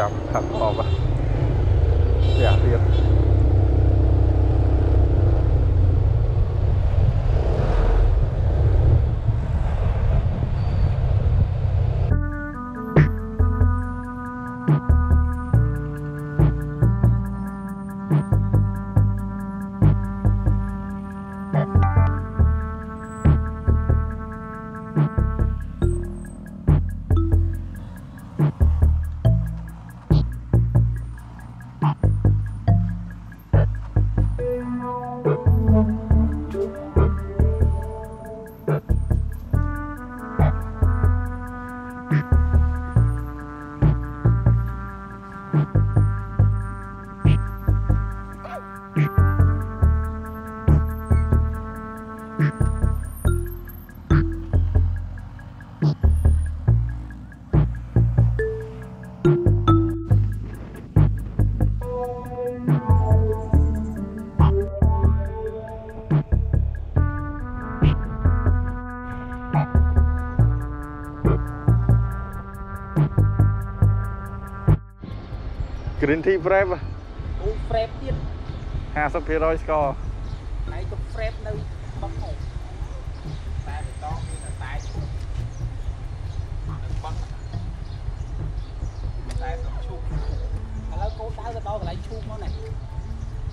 จำครับออกมาอยากเรียน Green tea frame អូហ្វ្រេបទៀត50%ស្ករណៃក៏ហ្វ្រេបនៅបឹងហ្នឹងតែបតងមានតែតែឈប់នៅបឹងតែសំឈប់ឥឡូវកូនដៅទៅដល់កន្លែងឈប់មកណា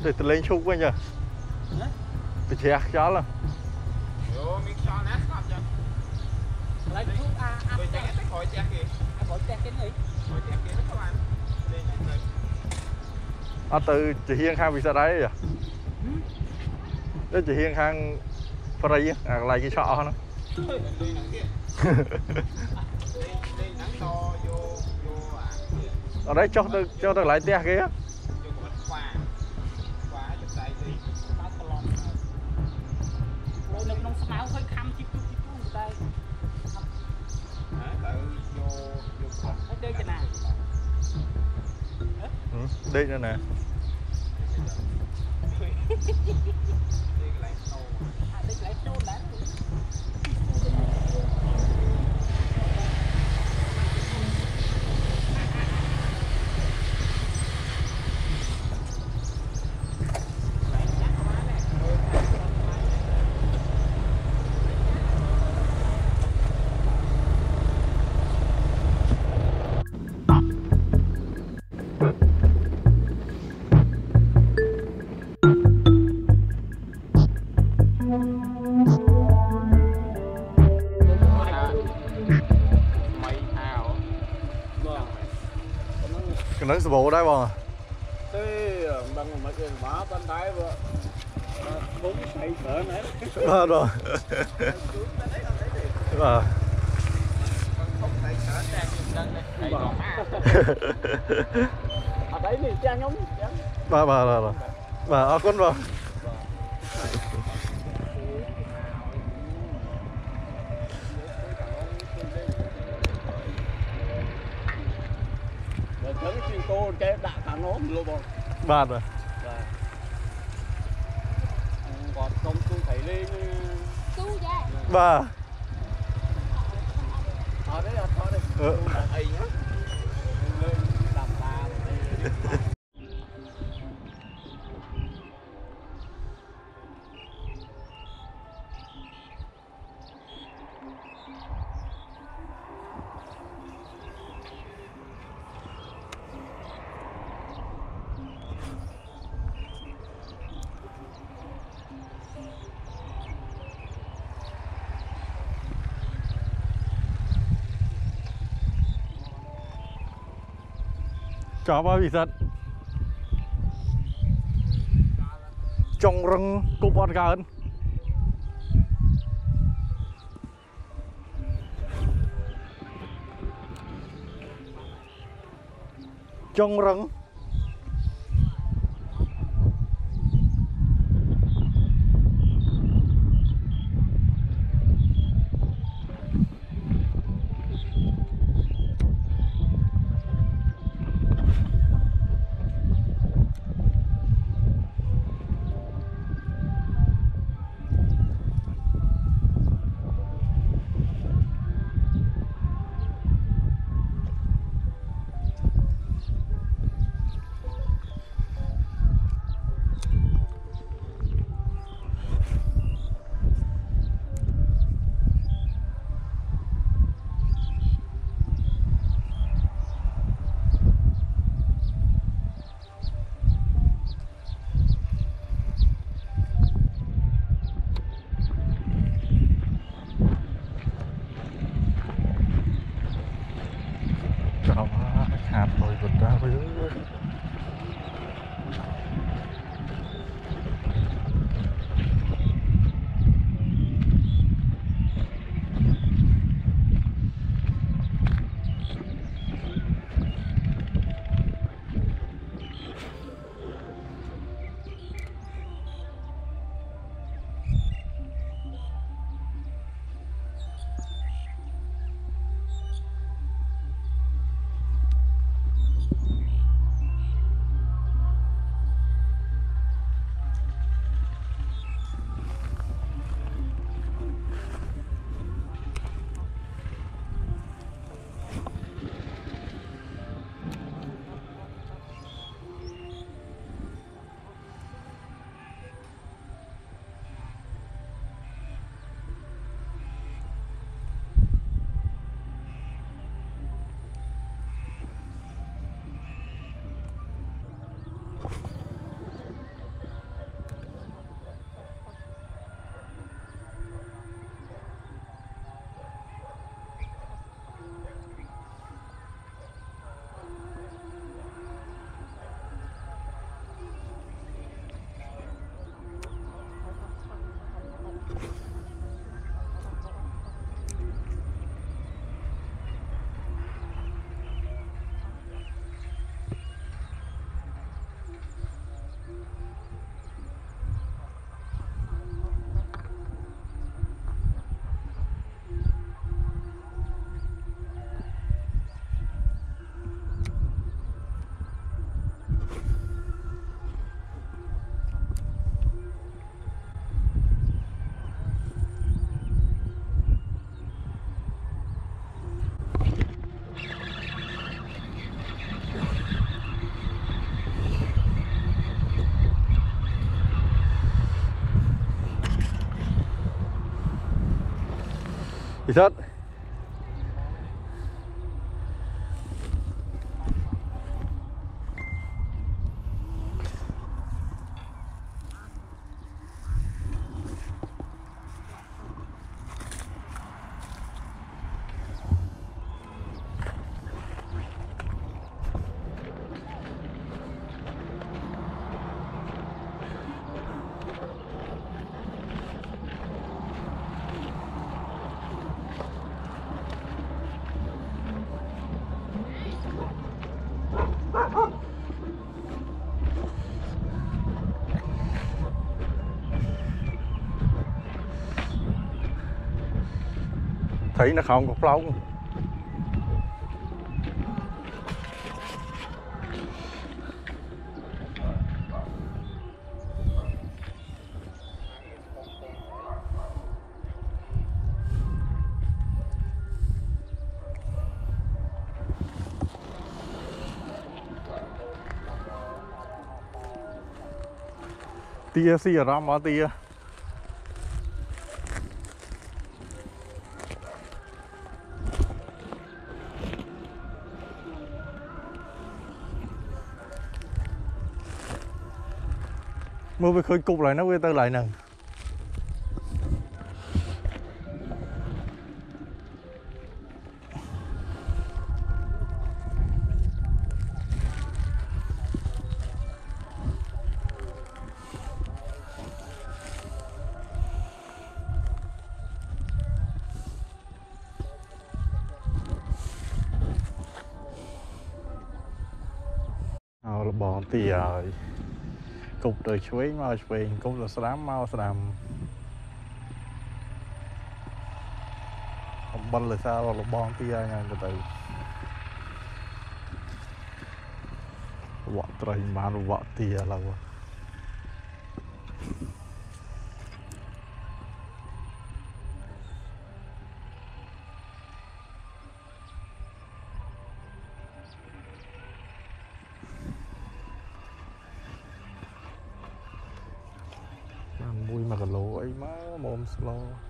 ទៅទៅលេងឈប់វិញហ៎ណាបជ្រះខ្យល់ហ៎យោមានខ្យល់ណាស្ងប់ចឹងកន្លែងឈប់អាអាដូចចឹងទៅក្រោយផ្ទះគេអាក្រោយផ្ទះគេនេះក្រោយផ្ទះគេទៅបានលេងទៅ អត់ទៅជាហៀងខាងវិសិទ្ធអីហ៎ទៅជាហៀងខាងព្រៃហ៎អាកន្លែងគេឆក់អស់ហ្នឹងលេងហ្នឹងគេលេងលេងហ្នឹងតយោយោអាគេអត់ទេចុះទៅចុះទៅកន្លែងផ្ទះគេហ៎យកកម្រិតខ្វាខ្វាចផ្សាយទៅបាត់ប្រឡំលោកនៅក្នុងស្មៅឃើញខំជីកទូជីកទូតែណាទៅយោយកកម្រិតហើយដេកទៅណាហឹមដេកនៅណាលេងកន្លែងស្នូអាដេកកន្លែងចូល Ừ, đây nữa nè ấn sổ bộ đây bọn thế bằng mấy cái má bên đây bọn bốn xây sửa nữa rồi rồi. Rồi. Ở đấy thì trang ngắm bà bà bà bà. Bà con bà. បងបាទ ធំតែច្រើនតែខ្ញុំដឹងតែថ្ងៃនោះណា អត់អីនេះចាស់ខ្ញុំចឹង បាទបាទបាទបាទអរគុណបង បើចឹងជាងគោគេដាក់ខាងនោះលោកបង បាទបាទ បាទគាត់សុំទូថៃលេង ទូដែរ បាទ អត់ទេអត់ថតទេ អឺ អីហ្នឹង លេងដាំតាម ចប់ហើយវិសិទ្ធចុងរឹងគប់អត់កើនចុងរឹង thấy nó không có plong tia xì ở đó mà tia. Mua về khơi cục lại nó quay tơ lại nè. Cục từ chuối mau chuối cục từ sám mau sám bắn là sao là bò tì rồi nha cái từ vợ trời mà nó vợ tì là vợ Ăn Lord.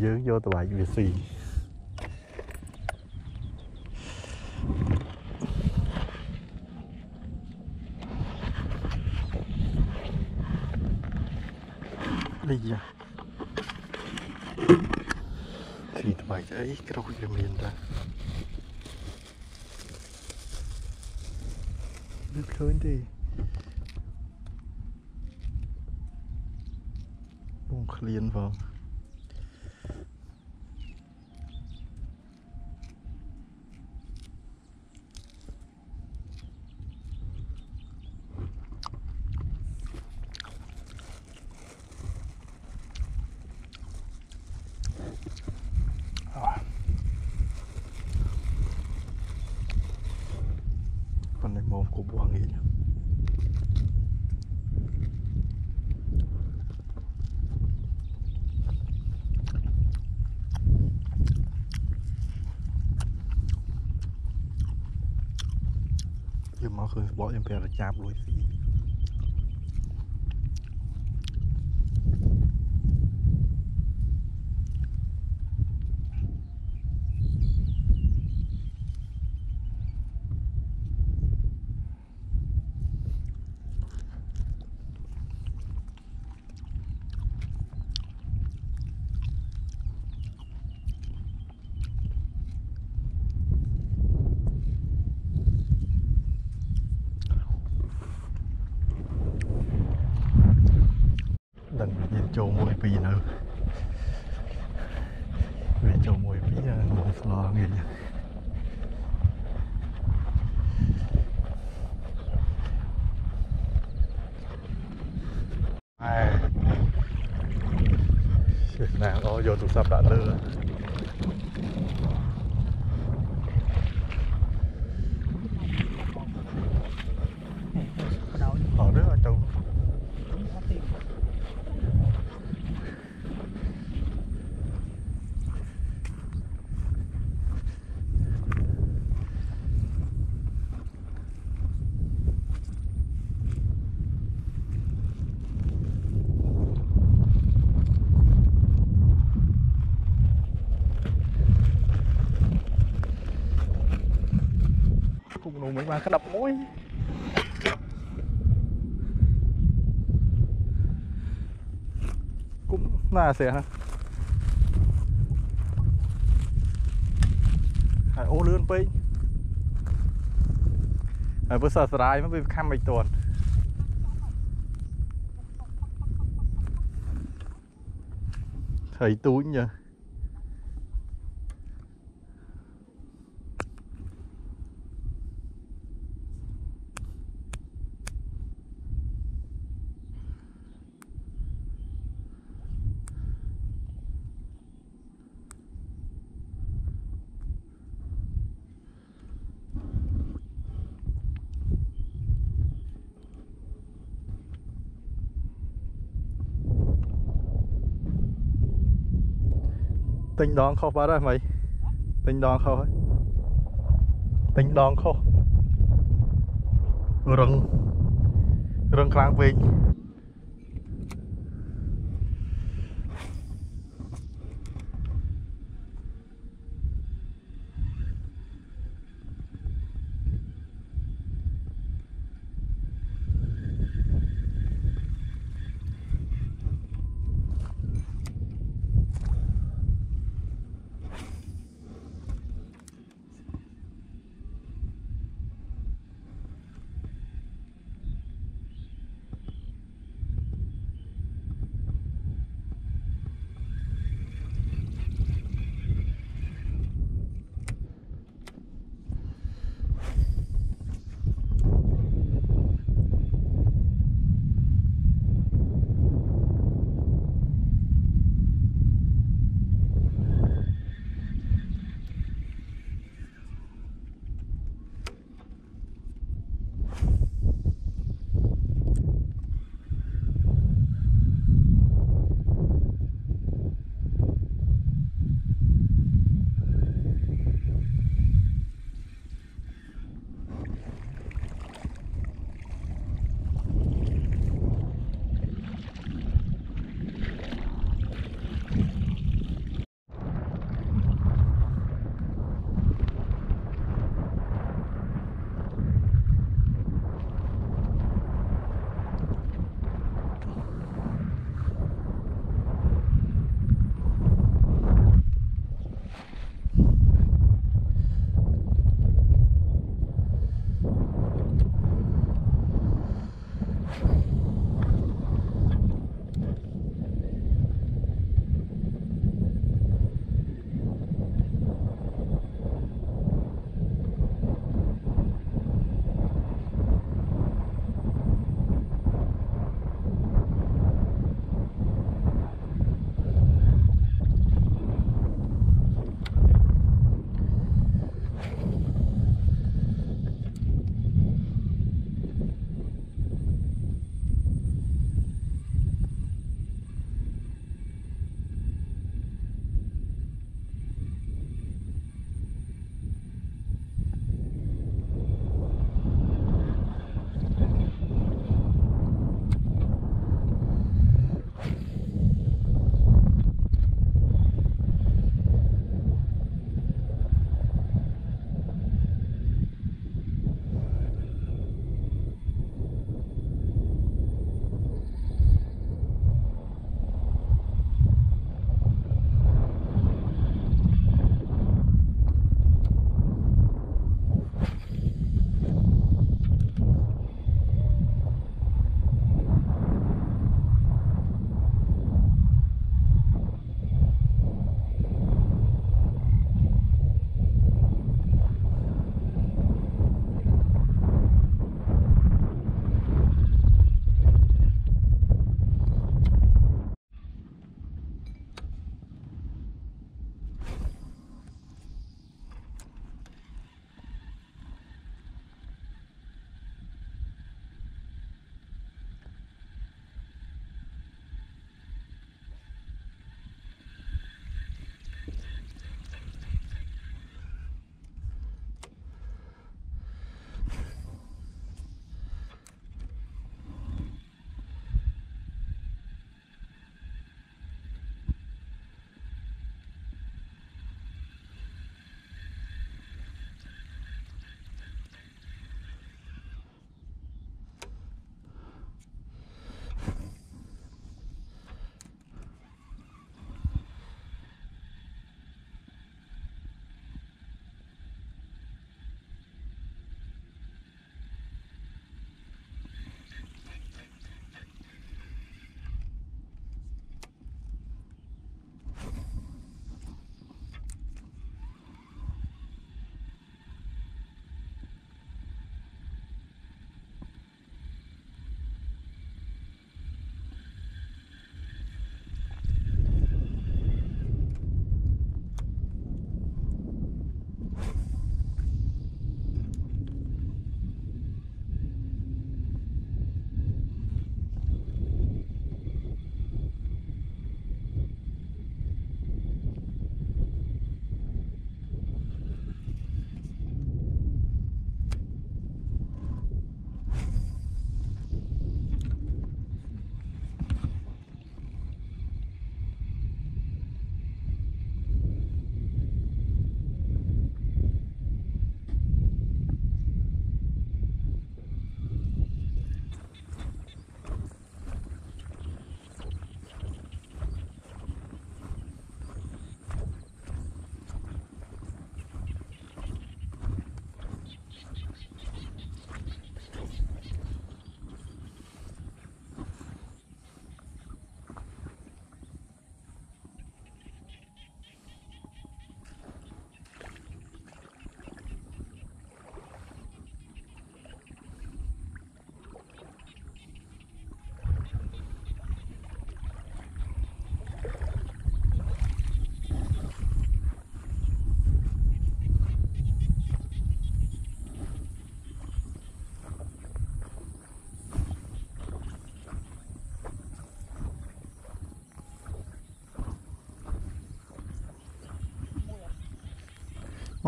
Dướng vô tờ bài việc gì bây giờ ទីថ្មីអីក្រុសវាមានតាវាឃើញទេបងឃ្លានផង จามรวยซี Slowenien. Này, ôi vô tụi sắp đã lưa ក្តាប់មួយគុំណាស់ស្អាហើយអូលឿនពេកហើយបើសាស្រាយមកវាខំមិនទាន់ហើយទូចចា ទិញដងខុសបាត់ហើយមៃទិញដងខុសហើយទិញដងខុសរឹងរឹងខ្លាំងពេក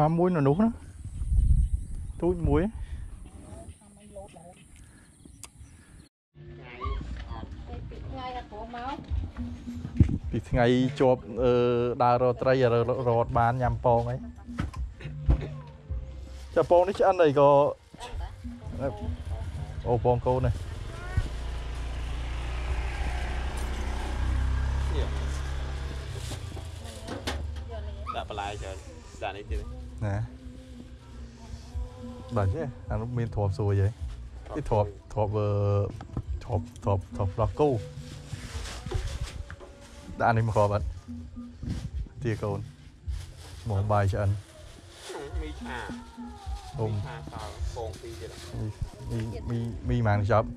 មកមួយនៅនោះណាទូចមួយថ្ងៃអត់ថ្ងៃអត់ព្រមមកពីថ្ងៃជាប់អឺដើររកត្រីររត់បានញ៉ាំពងអីចាពងនេះឆ្អិនអីក៏អត់តាអូពងកូននេះ នោះមានទ្របសួយហីនេះទ្របទ្របអឺទ្របទ្របទ្របផ្លោះគោដាក់នេះមកគ្របអត់ទាកូនមកបាយឆ្អិនមីឆាអ៊ុំមីឆាសល់ពងពីរទៀតមីមីមីម៉ានចប់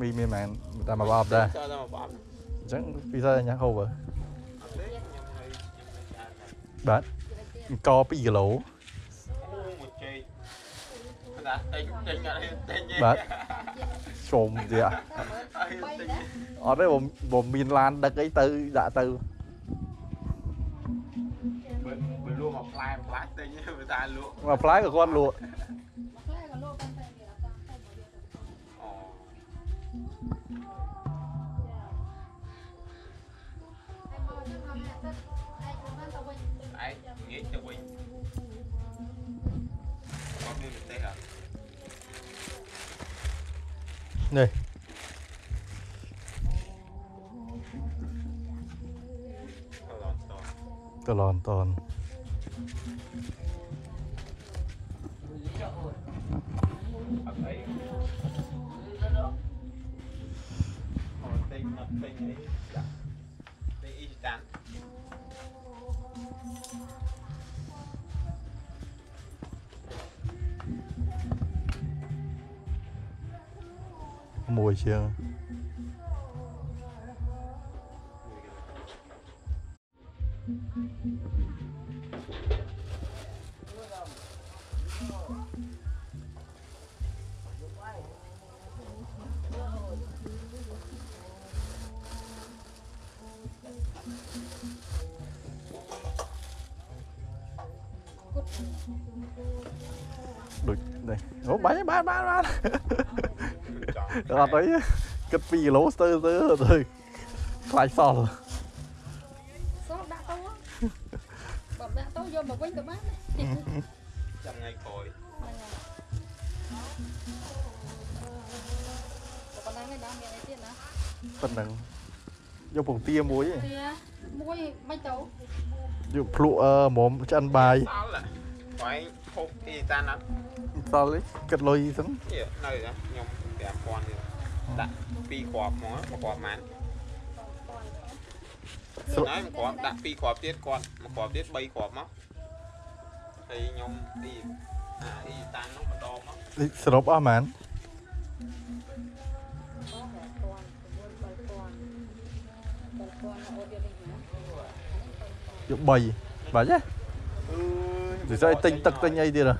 មីមានម៉ានតែមកបបដែរចូលដល់មកបបអញ្ចឹងពីសាញ៉ាហូបហ៎អត់ទេខ្ញុំនៅខ្ញុំនៅចានតែបាទទៀតក2គីឡូមួយជ័យ ណាទិញទិញអត់ហ៊ានទិញទេបាទជុំទៀតអត់ទេបើមានឡានដឹកអីទៅដាក់ទៅបើលក់មកផ្លែផ្លែទិញបើតាលក់មកផ្លែក៏គាត់លក់ Đây. Tờ lòn tòn Hãy subscribe mùi chưa? Được đây. Ô bán bán bán bán អត់អីគិត2គីឡូស្ទើរស្ទើរទៅខ្លាចសល់សោះដាក់ទៅបើដាក់ទៅយកមកវិញក៏បានចាំថ្ងៃក្រោយហ្នឹងហើយក៏ប៉ុណ្ណឹងឯណាមានអីទៀតណាប៉ុណ្ណឹងយកពងទាមួយឯងទាមួយមិនទៅយកភ្លក់អឺមុំឆ្អិនបាយសល់បើឯងហូបអ៊ីតានអត់សល់ឯងគិតលុយហ្នឹងនេះនៅណាខ្ញុំ 5000ទៀតដាក់2គ្រាប់ហ្មងមកគ្រាប់ម៉ានស្រុកហើយមកគ្រាប់ដាក់2គ្រាប់ទៀតគាត់មកគ្រាប់ទៀត3គ្រាប់មកហើយខ្ញុំអ៊ីអាអ៊ីតាននោះម្ដងមកនេះសរុបអស់ហ្មងអូ1000 1000 1000អូយកនេះណាយក3បាច់ទេអឺនិយាយទិញទឹកទិញអីទៀតហ៎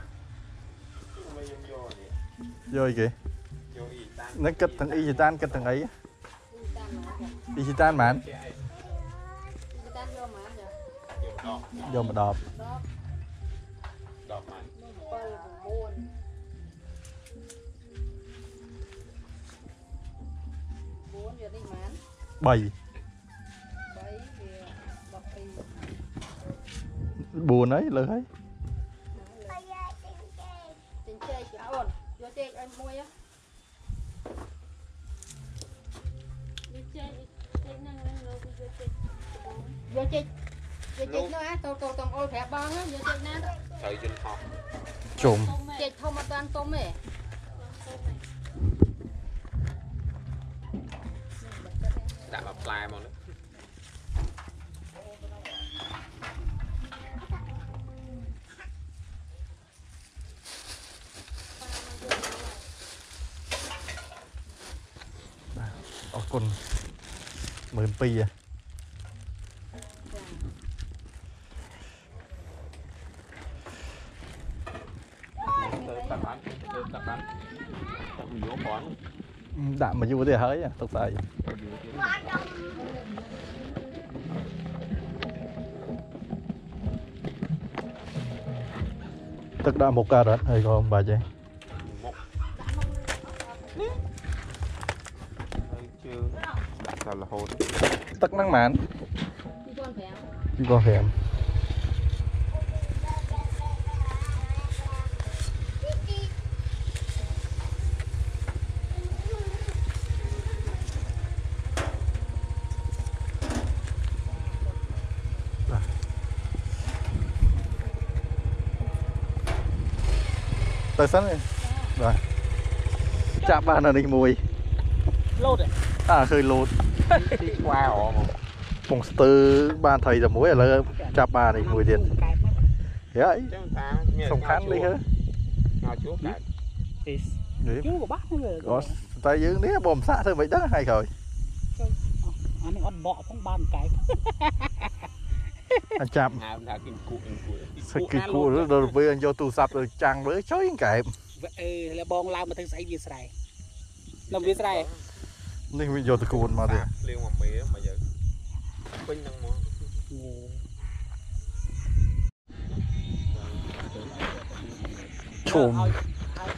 មកយើងយកនេះយកអីគេ យកអ៊ីតាន នឹងគិតទាំងអ៊ីជីតានគិតទាំងអី តាមណាចា អ៊ីជីតានហ្មង គេឯង តាមយកមកចា យកម្ដង យកមក10 10 10ម៉ាន 9 4យកនេះម៉ាន 3 3វា12 4ហើយលើ យកចេកយកចេកនោះអាតូតូតំអុលប្រាប់បងណាយកចេកណាទៅត្រូវយន្តហោះជុំធំមែចេកធំអត់បានទុំទេដាក់មកផ្លែមកនេះអរគុណ12000 ដាក់មកយូរទេហើយទុកស្អី ទៅយកទៀត ទឹកដាក់មុខកើតអត់ហើយក៏មិនបាច់ទេ មុខហើយជើងដាក់តែរហូត ទឹកហ្នឹងហ្មង 2,500 2.5 ទៅសិនទេបាទចាប់បាននៅនេះមួយលោតហ៎អាឃើញលោតទីស្វាអមពងស្ទើបានត្រីតែមួយឥឡូវចាប់បាននេះមួយទៀតកែបមកហេអីចឹងតាមានសំខាន់នេះហ៎ងៅជួកាត់ទីនេះយូរក៏បាក់ហ្នឹងក៏តែយើងនេះបំសាក់ធ្វើមិនដឹងហើយក្រោយអានេះអត់បកផងបានកែបអាចចាប់ហៅថាគិនគូគិនគូ សឹកគីគូដល់ពេលយកទូរស័ព្ទទៅចាំងមើលចុយកែបអឺលបងឡើងមកធ្វើស្អីវាស្រែនៅវាស្រែនេះវាយកតកូនមកទៀតលៀងមកមេមកយើងពេញហ្នឹងមកឈុំឲ្យ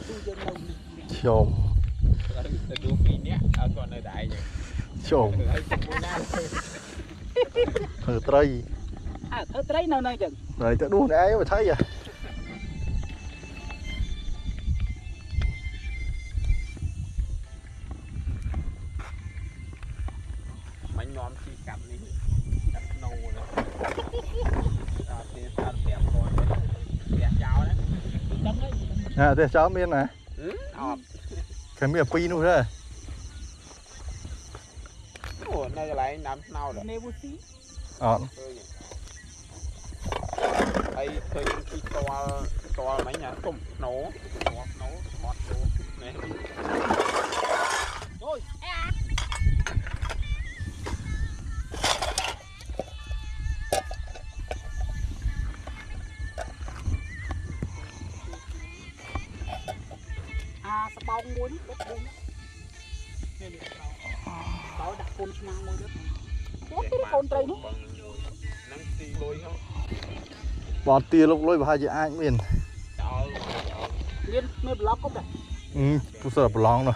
ទូយើងនៅឈុំទៅดูពីរនាក់ឲ្យគាត់នៅតែឯងឈុំហើយមួយណាធ្វើត្រីអើ ធ្វើត្រីនៅនៅចឹង ហើយទៅដួសឯងទៅថៃហ៎ មិននាំជីកាត់នេះកាត់ណូណាដល់ទីស្អាត5គាត់ផ្ទះចោលណា ដឹងហើយ អាទេចោលមានណា អត់ គេមានពីរនោះទេ អូនៅកន្លែងដើមស្នោត នេវូស៊ី អត់ ឃើញ ហើយឃើញជីតលតលមិញណាទុំស្នោស្នោស្នោស្មត់ស្នោ បនទាលុកលុយប្រហែលជាអាចមានចោលមានមានប្លុកក៏ដែរអឺពុសរប្រឡងនោះ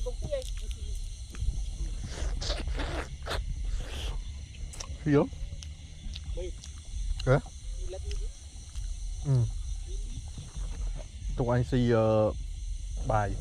귀여? 그래? 응. Tụi anh xì uh, bài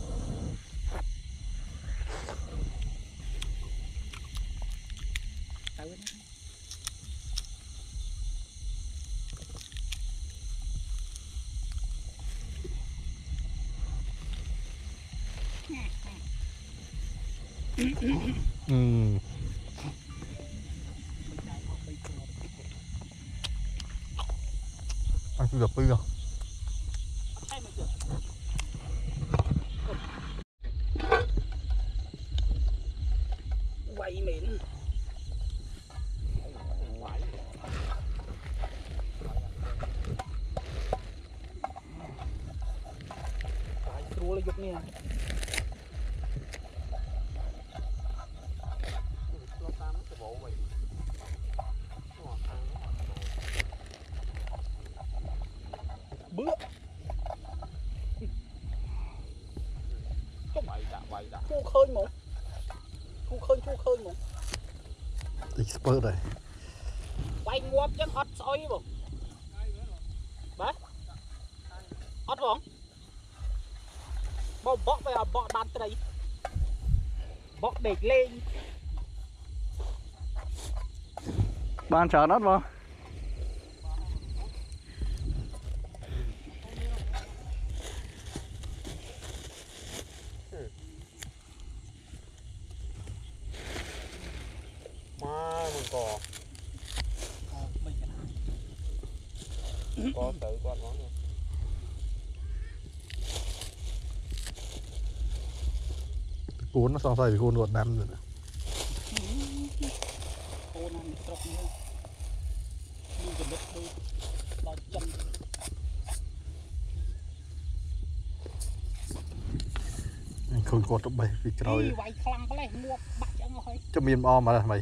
ងាប់ចឹងអត់ស្អុយបងបាទអត់បងបោកបកទៅឲ្យបកបានត្រីបកដេកលេងបានច្រើនអត់បង មកមកក អូមិនចំណា កទៅគាត់មកនេះ គួ នសង្ស័យគួនគាត់ដាំទៅអូនហ្នឹងត្រកនេះមានចំណុចដូចដល់ចិនគួនគាត់ទៅបេះពីក្រោយពីវាយខ្លាំងប្លេះងួបបាក់ឆ្អឹងអស់ហើយចាំមានអមមកថ្មី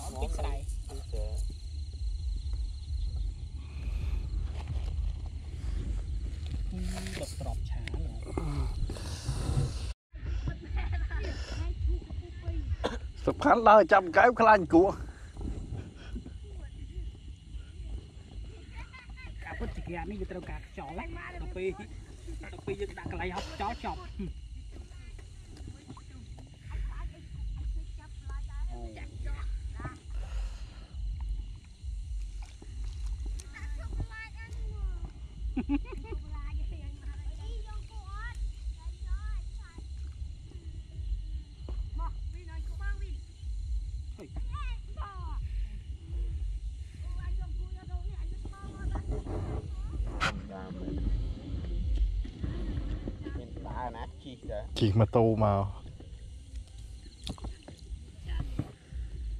អត់តិចស្ដាយ គឺតែ ដល់ត្រប់ឆាឡូ សំ ខាន់ដើរចាំកែវខ្លាញ់គួរការពុតជាការនេះវាត្រូវការខ្យល់ហ្នឹងដល់ពេលដល់ពេលយើងដាក់កន្លែងហប់ខ្យល់ចប់ រណាជីកដែរ ជិះម៉ូតូមក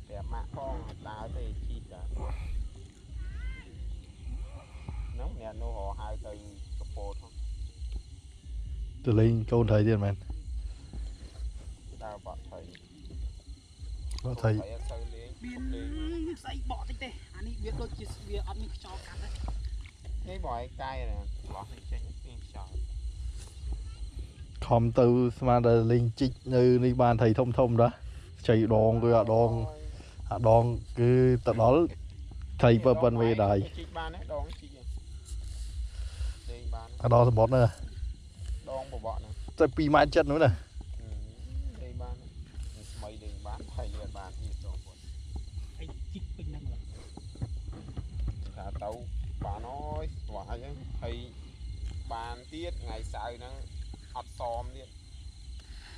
តែម៉ាក់ផងដើរទេជីកដែរនោះអ្នកនោះរហៅទៅកពតហ្នឹង ទៅលេងកូនថៃទៀតមែន ដើរបកថៃ គាត់ថៃ អត់ទៅលេង មាន លេង មានស្អីបកតិចទេអានេះវាដូចជាវាអត់មានខ្យល់កាត់ទេ នេះបើឲ្យកាយណាបោះនេះចេញមានខ្យល់ ខំទៅស្មានតែលេងជីកនៅនេះបានថៃធំធំដែរចៃដងគឺអាដងអាដងគឺទៅដល់ថៃបើប៉ុនវេដែរជីកបានទេដងជីកលេងបានអាដងសមុទ្រហ្នឹងដងបបកហ្នឹងតែ2ម៉ែត្រចិត្តនោះណាលេងបានស្មៃលេងបានថៃលេងបានទីដងគាត់អីជីកពេញហ្នឹងឡើយថាទៅបានអើយស្វាយហ្នឹងហើយបានទៀតថ្ងៃសៅរ៍ហ្នឹង អត់សមទៀត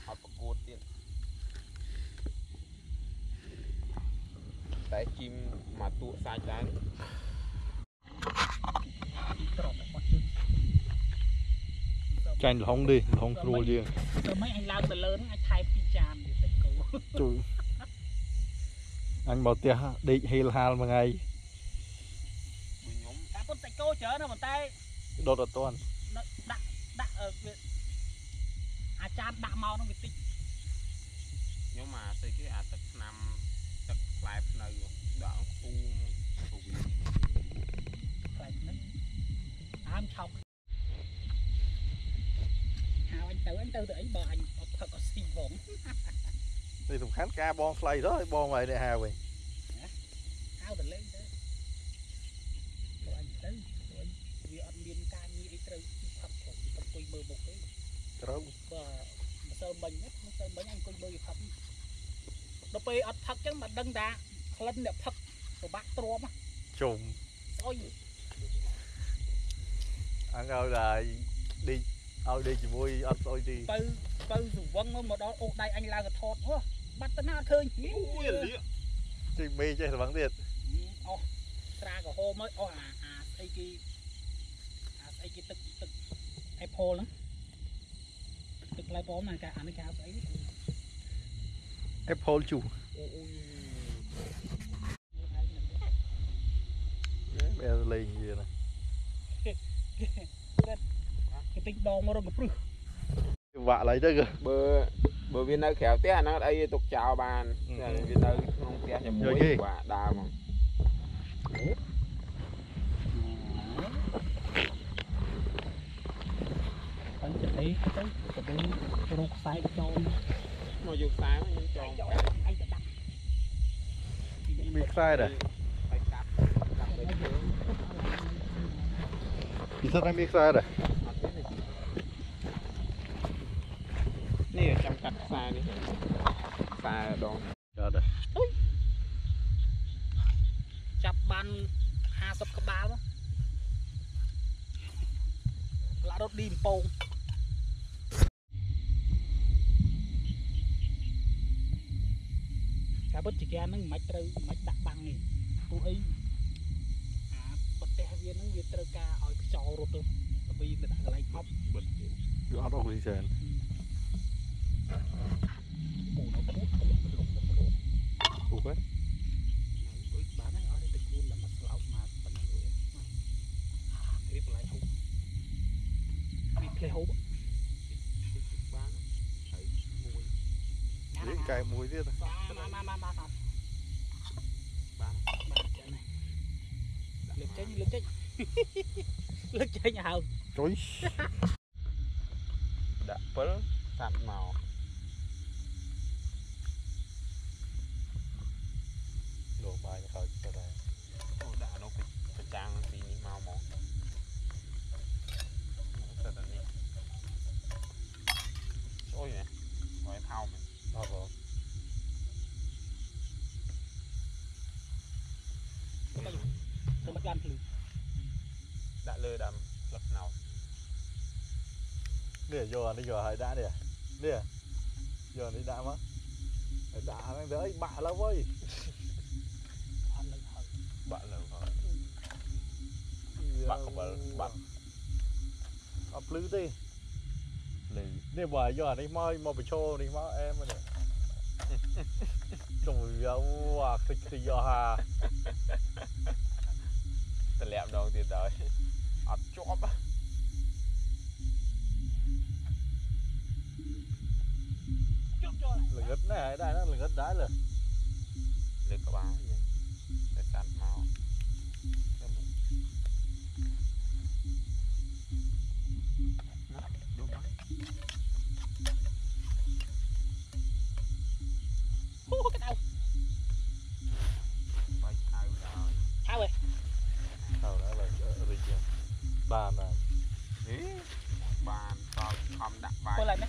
អត់ប្រកួតទៀតតែជីមមកតួសាច់ដែរត្រប់របស់ជើងចាញ់លហុងទេលហុងស្រួលយើងទៅមិនអញឡើងទៅលើហ្នឹងអាចថែមពីរចានទៀតទៅគោជួយអញមកផ្ទះដេកហេលហាលមួយថ្ងៃខ្ញុំការពុតសាច់គោច្រើនណាស់ប៉ុន្តែដុតអត់តាន់នៅដាក់ដាក់អឺវា អាចារ្យដាក់មកហ្នឹងវាតិចខ្ញុំអាស្អីគេអាទឹកឆ្នាំទឹកផ្លែភ្នៅដាក់ខ្ពូមពូវាខ្លាចហ្នឹងអាមឆោកហៅអញទៅអញទៅទៅអីបើអញអត់ផឹកអត់ស៊ីហ្វងនេះសំខាន់ការបងខ្លៃទៅឲ្យបងឲ្យនេះហាវិញហៅទៅលេងទៅទៅអញទៅទៅអញវាអត់មានការងារអីត្រូវផឹកផងទៅអង្គុយមើលមុខទេ ត្រូវបើម្សិលមិញណាម្សិលមិញអញអង្គុយមើលវាផឹកដល់ពេលអត់ផឹកចឹងមិនដឹងថាក្លិនអ្នកផឹកពិបាកទ្រាំជុំស្អុយអញឲ្យតែដេកឲ្យដេកជាមួយអត់ស្អុយទីទៅទៅសវឹងមកដល់អូសដៃអញឡើងកថតអូបាត់ទៅណាអត់ឃើញអូយលាកជិះមេចេះស្វឹងទៀតអស់ស្រាក្រហមមកអស់អាអាស្អីគេអាស្អីគេទឹកទឹក Apple ហ្នឹង ទឹកផ្លែប៉ោមហ្នឹងគេអានេះគេហៅស្អី Apple ជូ អូអូយ វាលេងវាណា គេទិញដងមករងកព្រឹស វាក់ឡើយទៅគឺ បើបើវានៅក្រៅផ្ទះអាហ្នឹងអត់អីទេទុកចោលបាន អឺ តែវានៅក្នុងផ្ទះជាមួយ យកគេ បាទដើរមក អញចិត្តអីទៅទៅរកខ្សែចូលមកយកខ្សែមកខ្ញុំចងចូលអញទៅដាក់មានខ្សែដែរហើយកាប់កាប់ដូចជើងពីសិនតែមានខ្សែដែរអត់ទេខ្សែនេះខ្សែដង Chờ đây ចាប់បាន50ក្បាលមកឡារត់ឌីកំពង ការពិតជាគេហ្នឹងមិនត្រូវមិនដាក់បាំងទេពួកអីអាប្រទេសវាហ្នឹងវាត្រូវការឲ្យខ្យល់រត់ទៅដើម្បីទៅដាក់កន្លែងអប់បិទទៀត Cứ ăn đâu đi xem ពូនៅពូទម្លាក់ទៅលោកទៅលោក Ủa cái ដូចបានហើយអត់ទៅគូនដល់មកស្លោកមកប៉ុណ្ណឹងរួចហើយរៀបកន្លែងហូបវាផ្លេហូប Dạ, rồi kia ba ba ba ba ba. Ba. Ba dạ lực chết lực chết lực chết nhà hầu trời đã bớt nè giờ nó giờ hơi đã nè. Nè. Giờ nó đã mà đã nó đỡ bạ lâu ơi. Bạ lâu hơn bạ có bạ. Bạ ập lư đi. Lư nè bà giờ này mai mà bị show này mà em mà nè. Trời ơi thịt thịt giờ hà. Tao lẹm đâu tiền tới. gật này đại nó gật đái rồi. Lực cả bán vậy để sạt máu cái tàu. Tàu rồi. Tàu đã là rồi chưa bàn à bàn tàu không đặt bài con lại mấy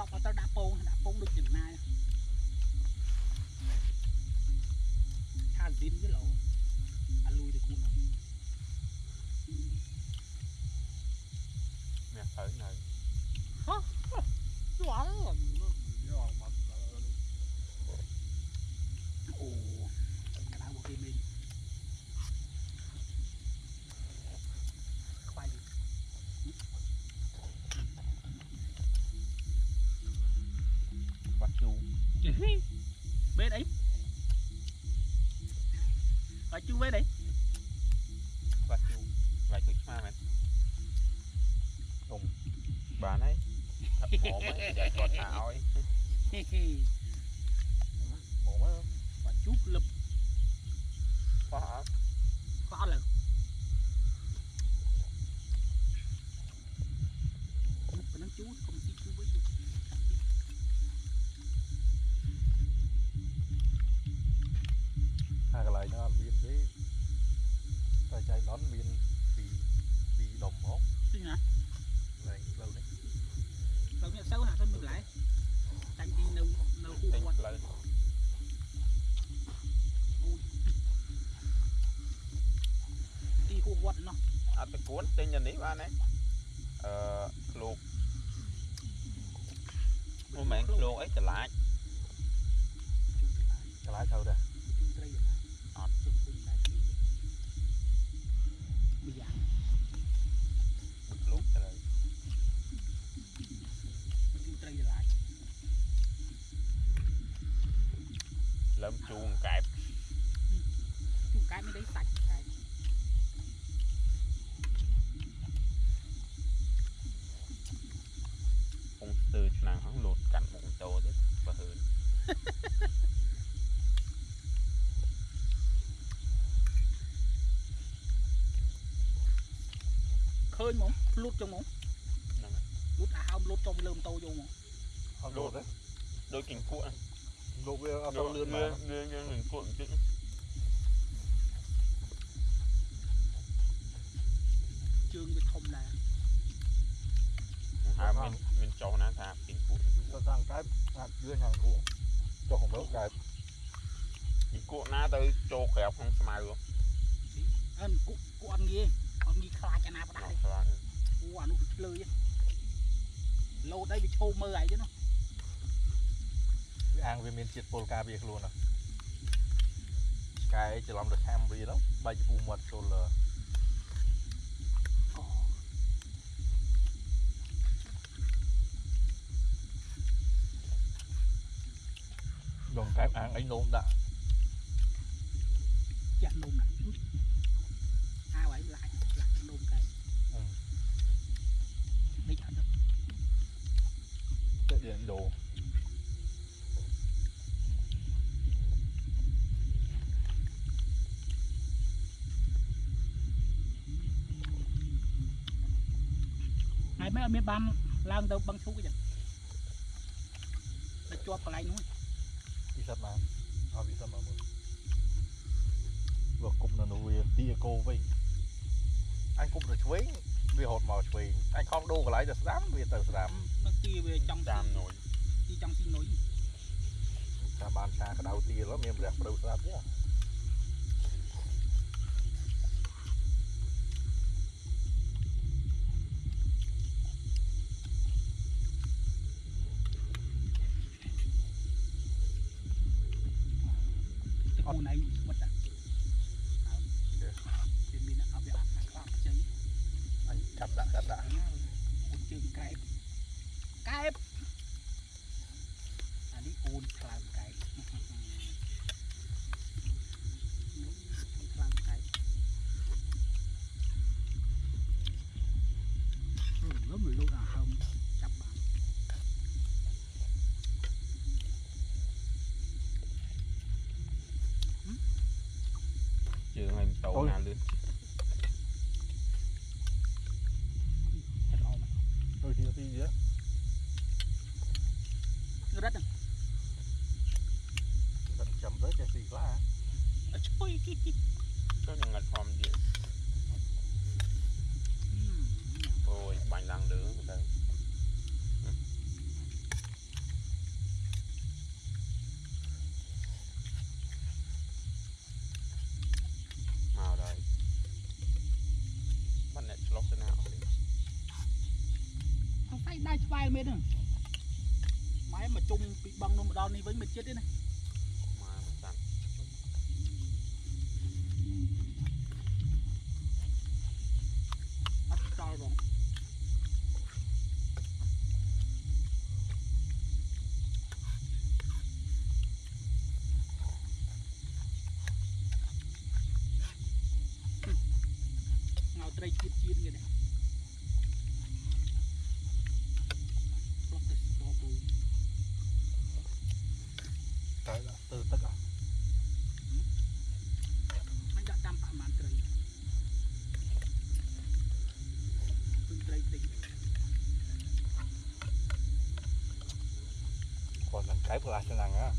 ដេអូបូរ៉ាកាត់ទៀតហើយលុលុលុល ឥឡូវវីដេអូវានឹងមានទៅ Còn luôn ấy à ការពិតឆាត្រប់អត់ត្រូវដាក់ពងដាក់ពងដូចចំណាយឆាស៊ីនវាល្អអាលួយទៅគូន មានទៅនៅ Có tạo Bộ quá không? Và chút lụp Có hả? Có lần Lụp chú không chí chú với dục Hai cái này nó liên thế Tại chạy đón miền bị bị đồng hốt Chính hả? rồi nhận sâu hả thôi mình lại tranh đi nâu nâu khu ទិញ quật ផ្លូវ đi khu quật nó អត់តគួនទិញអានេះបានទេអឺឃ្លោកមិនមែនឃ្លោកអីចលាច Cái lái thâu đây chú tây เริ่มจูงไก่จูงไก่ไม่ได้ตัดไก่คงตื่นนางเขาหลุดกันมุงโตด้วยประเฮินเคยมั้งหลุดจังมั้งหลุดอ้าวหลุดจนเริ่มโตอยู่มั้งหลุดเลยโดยกิ่งพวง Độ kia à, tao lươn mà. Lươn kia mình. Chương bị không nè. À mình mình cho nó thả bình cuộn. Cho sang cái hạt lươn hàng cuộn. Cho không bớt cái. Mình cuộn nó tới cho kẹp không sao mai được. Em cuộn cuộn gì? Ông gì khla cho nào bắt đấy. Ủa nó lươn. Lâu đây bị trâu mơ ấy chứ nó. អាងវាមានជាតិពុលការវាខ្លួនណាឆ្កែច្រឡំទៅខាំវាហ្នឹងបែកជាពូមាត់ចូលលើ ដងកែបអាងអីនោមដាក់ ចាស់នំណាអាវអីឡាច់ឡាច់នំកែនេះអត់ទៅ ទៅđiện đồ ហើ អត់មានបានឡើងទៅបឹងឈូកអីចឹងទៅជាប់កន្លែងនោះពិសិដ្ឋមកអត់ពិសិដ្ឋមកមើលវាគប់នៅនោះវាទីអកោវិញអញគប់ទៅឆ្វេងវាហត់មកឆ្វេងអញខំដូរកន្លែងទៅស្ដាំវាទៅស្ដាំនឹងទីវាចង់តាមនុយទីចង់ស៊ីនុយថាបានឆាក្តៅទៀលមានប្រះព្រៅស្ដាប់ទេ lên rồi thì gì á. Đất này. Đất chầm tới à. cái gì quá à. Chui អង្ស័យដៃស្វែលមេហ្នឹងម៉ែមកជុំពីបឹងនោះមកដល់នេះវិញមិនចិត្តទេណា ขายปลาสนังอะ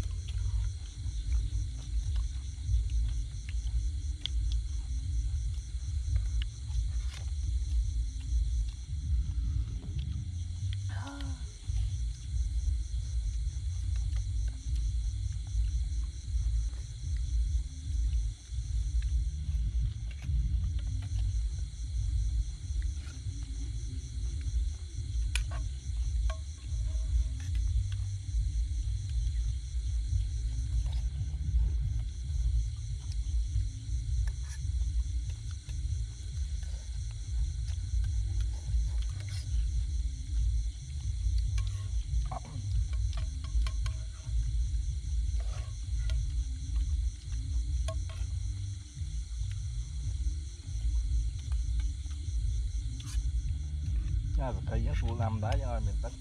ណាសកៃហ្នឹងស្រួលដាំដែរយ៉ាងឲ្យមានទឹក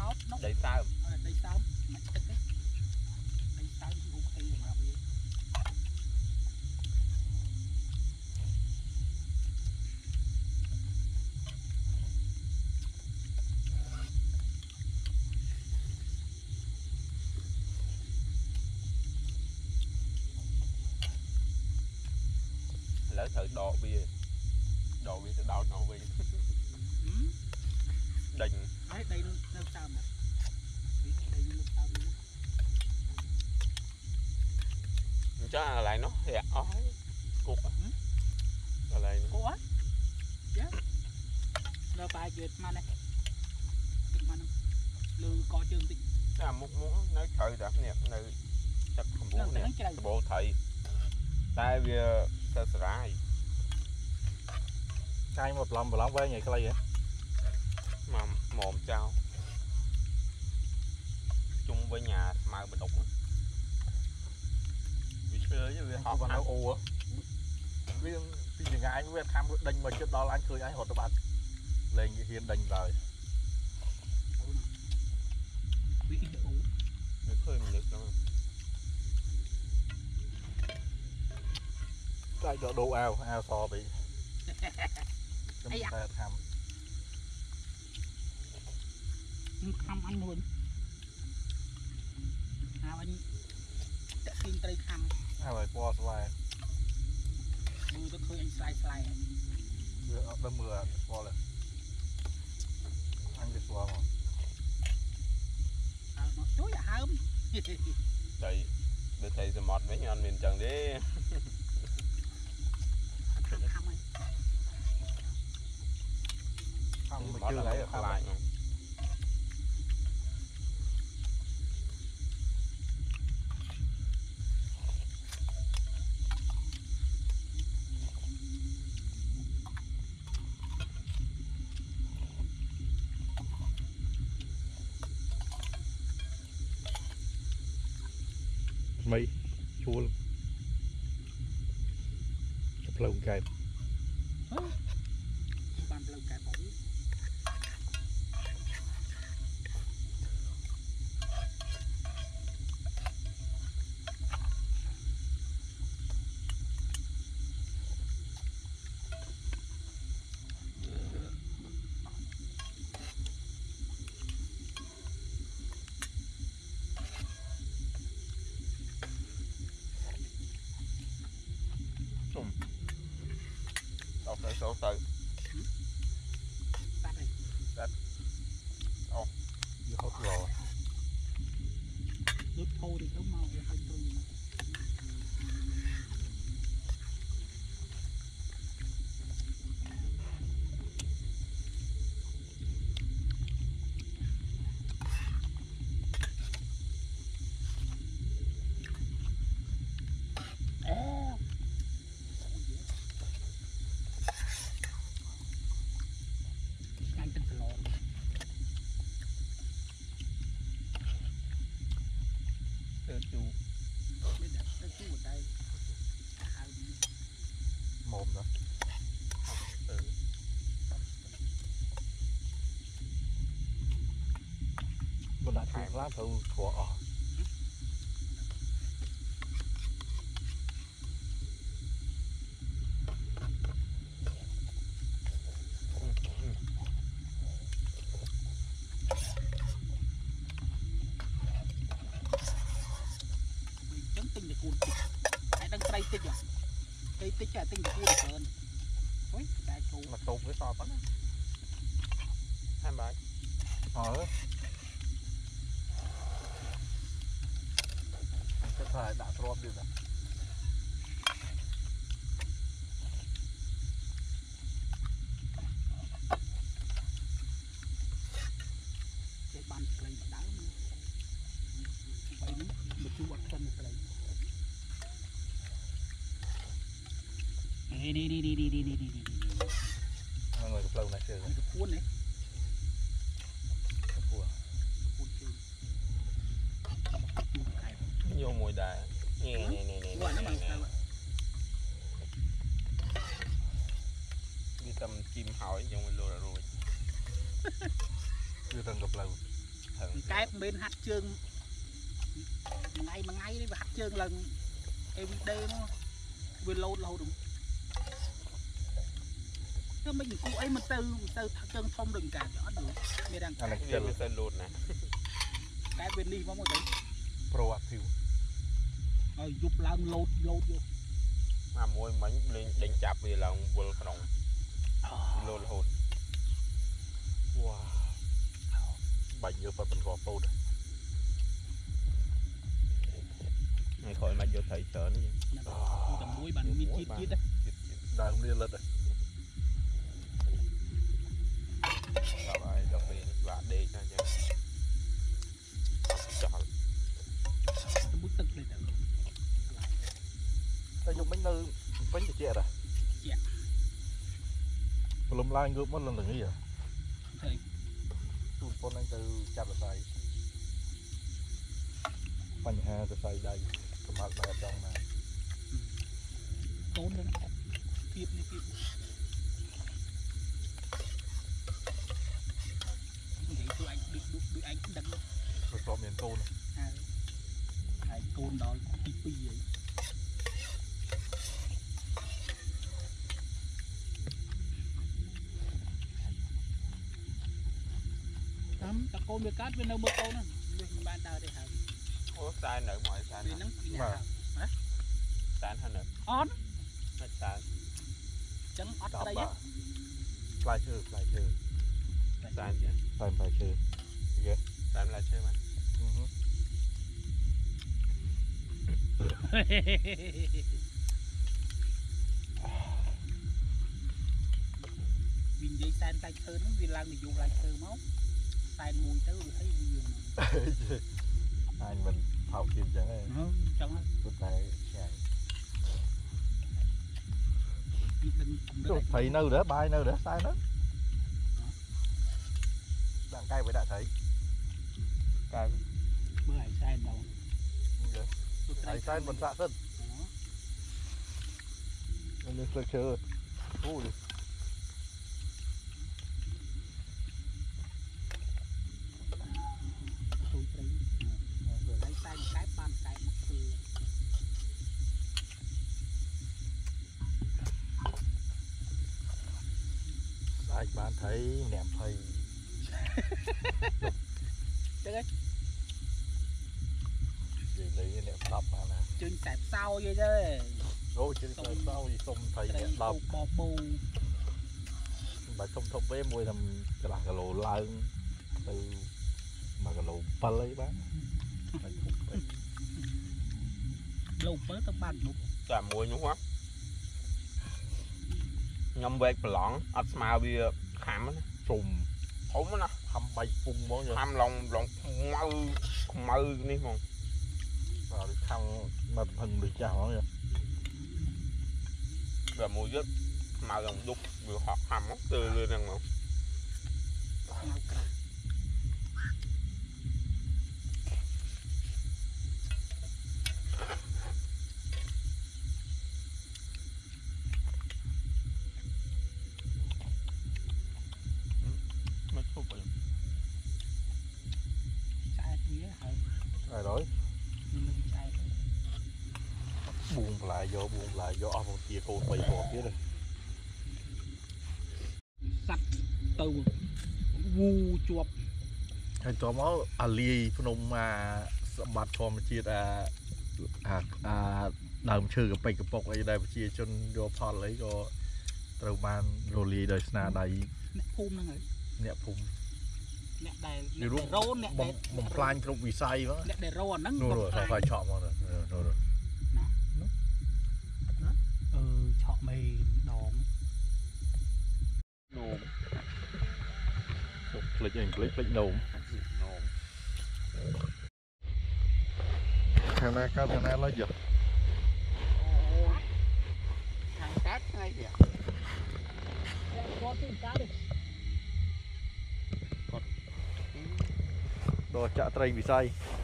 ដោតដីសើមដីសើមមិនទឹកទេ មកនេះទឹកមកហ្នឹងលើកជើងតិចតែមុខមុខនៅត្រូវតែនេះនៅទឹកកំពូនៅលនេះហ្នឹងជ្រៅដបូលត្រីតែវាសើស្រាយកាយមកប្លំប្លំវែងឲ្យខ្លីហ៎មកហ្មមចោលជុំវិញអាស្មៅបដុកហ្នឹងវាឈើវាហអក់ត់បានណានៅអូហ៎វាពីចងាយវាខំដេញមកជិតដល់អញឃើញអញរត់ទៅបាត់ លេងវាហ៊ានដេញដល់ អូណាវាអ៊ីតអូ វាឃើញមនុស្សហ្នឹង តែយកដូរអាវអាវសទៅខ្ញុំតែថា ខ្ញុំខំអញមួយហើយអញតាក់គីងត្រីខំ អាវឲ្យពណ៌ស្វាយ មើលទៅឃើញអញស្លាយស្លាយ វាអត់ដឹងមើលអត់ស្គាល់ទេ qua mà à, một chú dạ hôm đây đưa thầy sẽ mọt mấy nhon mình chẳng đi. Không mà chưa lấy được lại không so 拉头坨啊。 បានក្លែងដើមបីនេះមកជួបអត់សិនក្លែងអេនេះនេះនេះនេះនេះនេះនេះហ្នឹងហើយផ្លូវណាជើងនេះគួននេះពោះគួនជើងជួបកែបយកមួយដែរនេះនេះនេះនេះគួនហ្នឹងបានទៅវាតែជីមហើយអញ្ចឹងវាលោតរួចវាទាំងកផ្លូវហថឹង កែបមិនហាត់ជើងថ្ងៃមួយថ្ងៃនេះវាហាត់ជើងឡើង everyday មកវាលោតរហូតគឺមិនគូអីមិនទៅទៅជើងធំដូចកាចអត់យល់មានរាងអាកាយនេះវាមិនទៅលូតណាកែបវានេះមកមកទៅ proactive ឲ្យយប់ឡើងលោតលោតយកអាមួយមិញលេងដេញចាប់វាឡើងវល់ក្នុងលូតរហូតវ៉ា បាច់យកប៉ាត់បន្តពោត ហើយក្រោយមកយកត្រីច្រើននេះ តែមួយបានមានជាតិជាតិ ដើមនេះលិត ដល់ហើយដល់ពេលស្លាដេកណាចឹងចោល តែមួយទឹកលេទៅ តែយកមិញនៅពេញតិចដែរ ជាក់ ព្រលឹមឡើងងើបមកលឹងល្ងីហ៎ ទៅទូនប៉ុនហ្នឹងទៅចាប់រស័យបញ្ហារស័យដៃសម្បត្តិបែបចង់ណាកូននឹងពីបនេះពីបនិយាយទូអញដូចដូចអញដឹងវាស្របមានកូនហើយហើយកូនដល់ទី2ហើយ កូនវាកើតវានៅមើលកូនហ្នឹងវាមិនបានដើរទេហើយ អូសែននៅមកសែន វាហ្នឹងពីណា សែនហ្នឹងនៅ អត់ មិនសែន ចឹងអត់ ដល់ ត្រី បាទផ្លែឈើផ្លែឈើ សែនទៀត ផ្លែផ្លែឈើ សែនឡាឈើមក អឺហឺ វានិយាយសែនកាច់ឈើហ្នឹងវាឡើងនិយមឡើងឈើមក សែនមួយទៅវាឲ្យវាមក អញមិនថោកទៀតចឹងឯង ហឹមចឹងហើយ ព្រោះតែឆ្ងាញ់ វាដឹងគំនិត ចុះត្រីនៅដែរបាយនៅដែរខ្សែនៅដាក់កាយឲ្យដាក់ត្រីកាយ មើលឲ្យសែនដល់ទូ ត្រីខ្សែមិនសាក់សិននេះស្លឹកឈើអូយ sao vậy chứ? Bà không thông với mua làm cái là cái lô mà cái lô lấy bán. Lô bớt tao bán luôn. Ta mua nhúng quá. Nhâm về bà lõn ắt bia khám trùm thốn nó hầm bay phun bó vậy hầm lòng lòng mơ mơ đi mong không mà hình bị chảo vậy rồi mua rất mà đồng đục vừa họt hầm móc tươi lên ăn không តមកអាលាយភ្នំអាសម្បត្តិធម្មជាតិអាអាអាដើមឈើកប៉ិចកប៉ុកអីដែលប្រជាជនយកផលអីក៏ត្រូវបានរលាយដោយស្នាដៃអ្នកភូមិហ្នឹងហើយអ្នកភូមិអ្នកដែលនិអ្នកយាយរួមដែលរោនអ្នកបំដែលបំផ្លាញគ្រប់វិស័យហ្នឹងអ្នកដែលរោអាហ្នឹងនោះបំនោះផ្លាញថយឆក់មកនោះនោះនោះ អឺឆក់មេដង នោម ភ្លេចអីភ្លេចភ្លេចនោមនោមខាងណាកើតខាងណាឡើយយកខាងកាត់ថ្ងៃទៀតគាត់ទីកាត់ដល់ចាក់ត្រីវិស័យអ